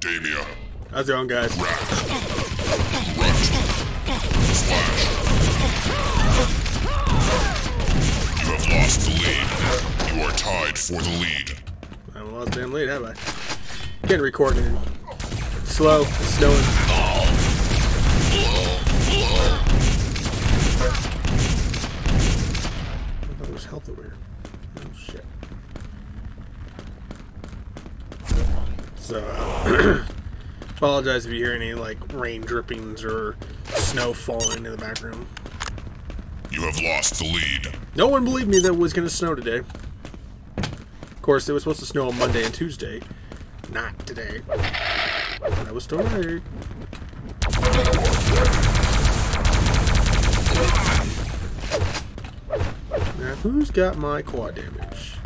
Daemia. How's it going, guys? Wrack. Rut. Slash. You have lost the lead. You are tied for the lead. I haven't lost damn lead, have I? Can't record it. Slow. It's snowing. I thought there was health over here. Oh shit. So, uh, apologize if you hear any like rain drippings or snow falling in the background. You have lost the lead. No one believed me that it was going to snow today. Of course, it was supposed to snow on Monday and Tuesday. Not today. I was still right. Now, who's got my quad damage?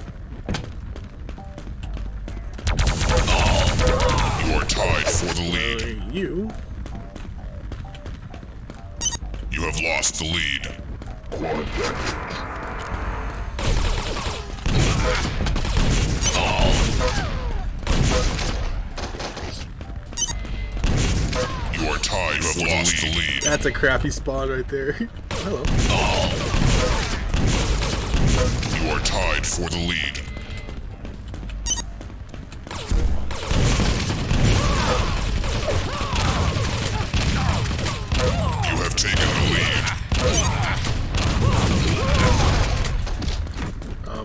You are tied for the lead. Uh, you. You have lost the lead. You are tied you have lost the lead. That's a crappy spawn right there. Hello. You are tied for the lead.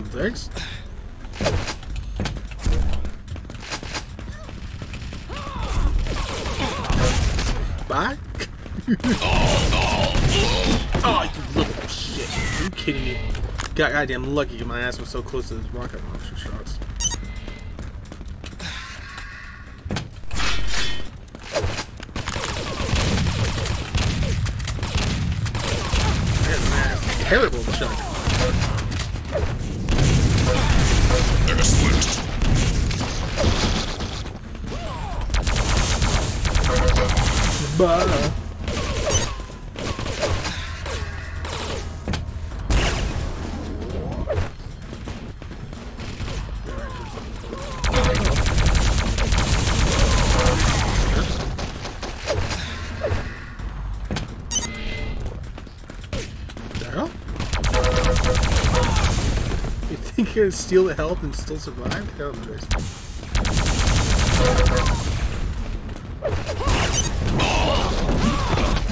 Um, thanks. Bye. oh, you little shit. Are you kidding me? God, goddamn lucky my ass was so close to those rocket launcher shots. Terrible shot. Excellent. Bye. Think you're gonna steal the health and still survive? Hell, Trace.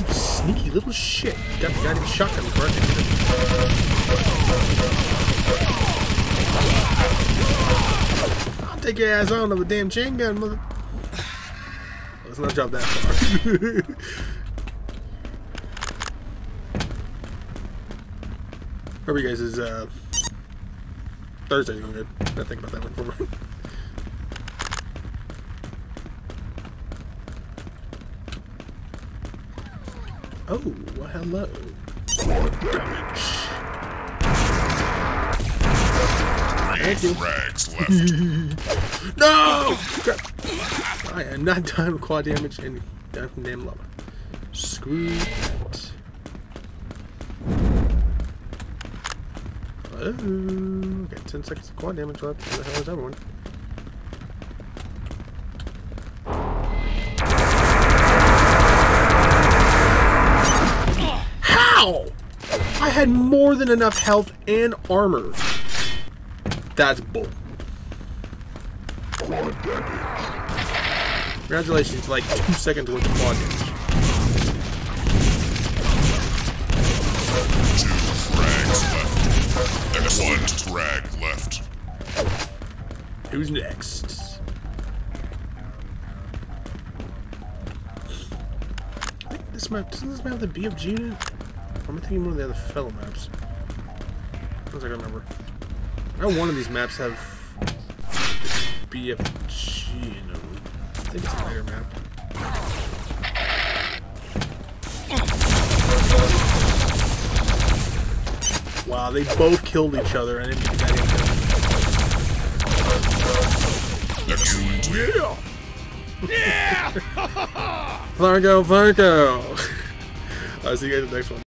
You sneaky little shit. Got the goddamn shotgun before I'll take your ass on with a damn chain gun, mother. Let's not drop that far. Hope you guys is uh Thursday's going good. Gotta think about that one for Oh, well, hello. Damage. Thank you. Frags left. No! Crap. I am not done with quad damage and from damn lava. Screw that. Uh, oh, got 10 seconds of quad damage left. Where the hell is everyone? How? I had more than enough health and armor. That's bull. Congratulations, like two seconds worth of quad damage. Who's next? I think this map doesn't this map have the BFG in it? Or am I thinking one of the other fellow maps? I don't think I remember. I know one of these maps have the BFG in them. I think it's a later map. Wow, they both killed each other and didn't get the Excellent. Yeah! Fargo, Fargo! I'll see you guys in the next one.